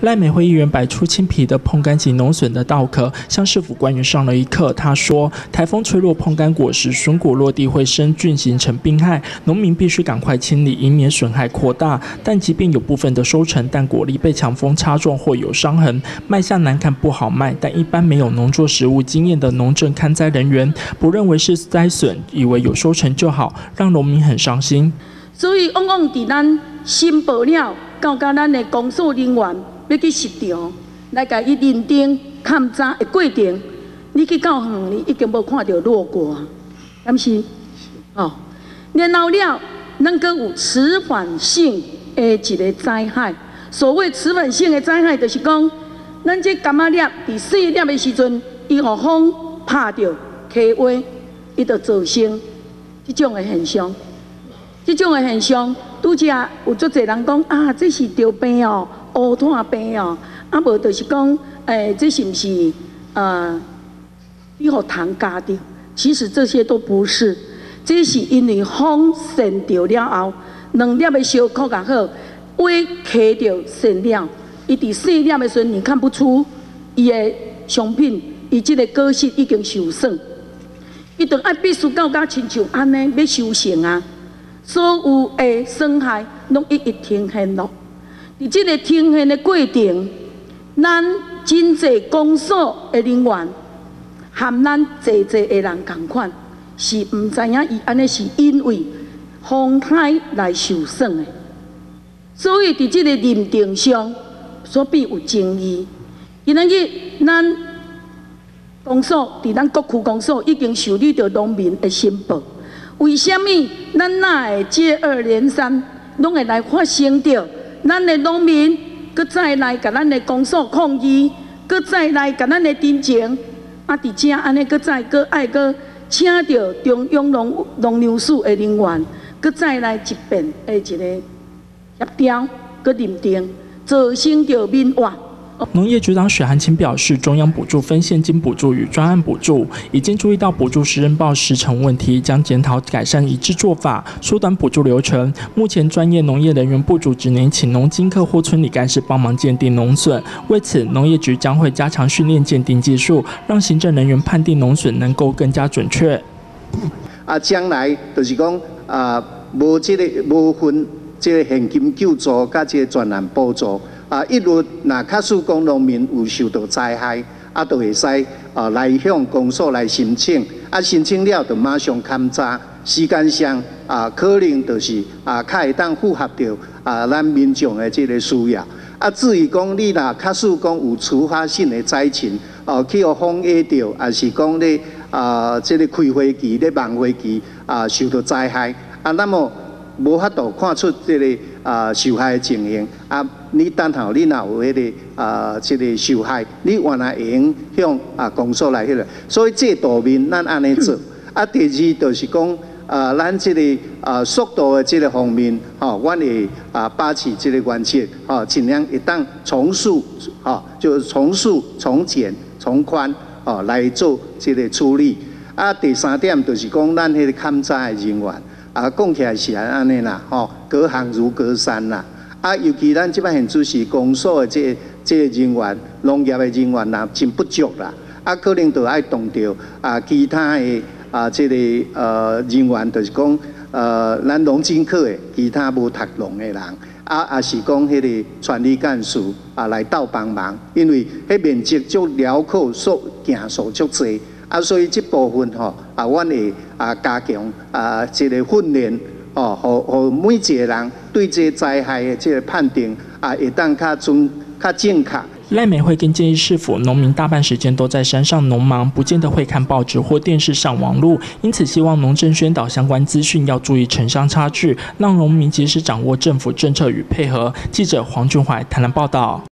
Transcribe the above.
赖美惠议员摆出青皮的碰干及农损的稻壳，向市府官员上了一课。他说：“台风吹落碰干果实，笋果落地会生菌，形成病害，农民必须赶快清理，以免损害扩大。但即便有部分的收成，但果粒被强风插中或有伤痕，卖相难看不好卖。但一般没有农作食物经验的农政看灾人员，不认为是灾损，以为有收成就好，让农民很伤心。所以，往往伫咱新报了，到甲咱的公所人员。”要去实场来甲伊认定勘查的过程，你去到远，你已经无看到落过，敢是？哦，然后了，咱阁有迟缓性的一个灾害。所谓迟缓性的灾害，就是讲，咱这柑仔粒伫细粒的时阵，伊互风拍着溪洼，伊就造成这种的现象。这种的现象，拄则有足侪人讲啊，这是着病哦。乌炭病哦，啊无就是讲，诶，这是毋是呃，你互糖加着？其实这些都不是，这是因为风渗掉了后，两粒的小壳也好，尾卡着渗了，伊伫细粒的时阵你看不出伊的商品，伊即个果实已经受损，伊就爱必须到甲亲像安尼要修成啊，所有的损害拢一一停现咯。伫即个听现的过程，咱真济公所的人员，含咱济济的人共款，是毋知影伊安尼是因为风台来受损的。所以伫即个认定上，所必有争议。今仔日咱公所伫咱各区公所已经受理着农民的申报，为虾米咱那会接二连三拢会来发生着？咱的农民，搁再来甲咱的公所抗议，搁再来甲咱的真情，啊，伫遮安尼，搁再搁爱搁请到中央农农粮署的人员，搁再来一遍的一个协调，搁认定，造成着民怨。农业局长许汉清表示，中央补助分现金补助与专案补助，已经注意到补助时申报时程问题，将检讨改善一致做法，缩短补助流程。目前专业农业人员不足，只能请农经客或村里干事帮忙鉴定农损。为此，农业局将会加强训练鉴定技术，让行政人员判定农损能够更加准确。啊，将来就是讲啊，无这个无分这个现金救助加这个专案补助。啊，一律那假使讲农民有受到灾害，啊，都会使啊来向公所来申请，啊，申请了就马上勘查，时间上啊可能就是啊，较会当符合着啊咱民众的这个需要。啊，至于讲你若假使讲有突发性的灾情，哦，去互风压着，还是讲咧啊，这个开飞机咧忙飞机啊受到灾害，啊，那么无法度看出这个啊受害的情形啊。你等候你若有迄个啊，即个受害，你原来会用向啊公诉来迄个，所以这道面咱安尼做。啊，第二就是讲啊，咱即个啊速度的即个方面，吼，阮会啊把持即个原则，吼，尽量一旦重塑，吼，就是重塑、从简、从宽，吼，来做即个处理。啊，第三点就是讲咱迄个勘查的人员，啊，讲起来是安尼啦，吼，隔行如隔山啦。啊，尤其咱即摆现主是公所的这这人员，农业的人员呐，真不足啦。啊，可能都爱动到啊，其他的啊，这个呃人员，就是讲呃，咱农经科的其他无读农的人，啊，也是讲迄个传理干事啊来到帮忙，因为迄面积足辽阔，数件数足济，啊，所以这部分吼啊，阮会啊加强啊，这个训练。哦，和和每一个人对这灾害的这个判定啊，会当较准、较正确。赖美惠跟建议市府，农民大半时间都在山上农忙，不见得会看报纸或电视上网络，因此希望农政宣导相关资讯要注意城乡差距，让农民及时掌握政府政策与配合。记者黄俊怀台南报道。